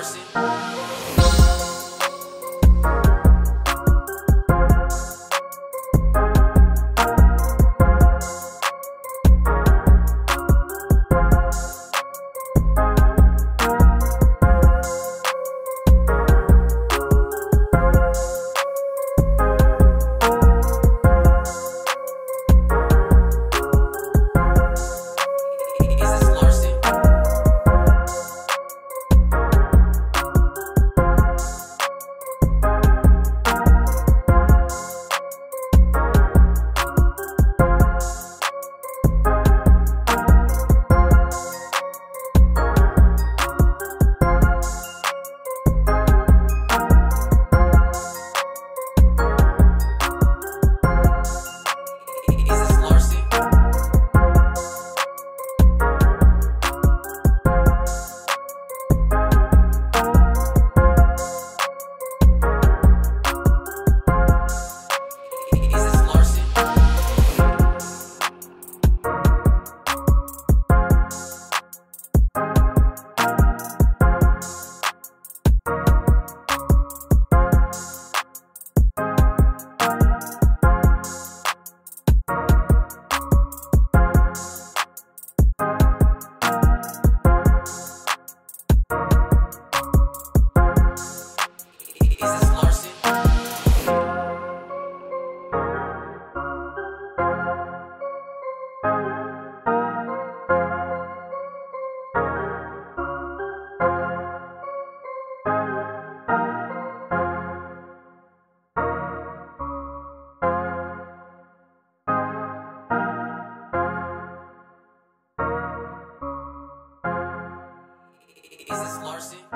mercy. Is this Larson?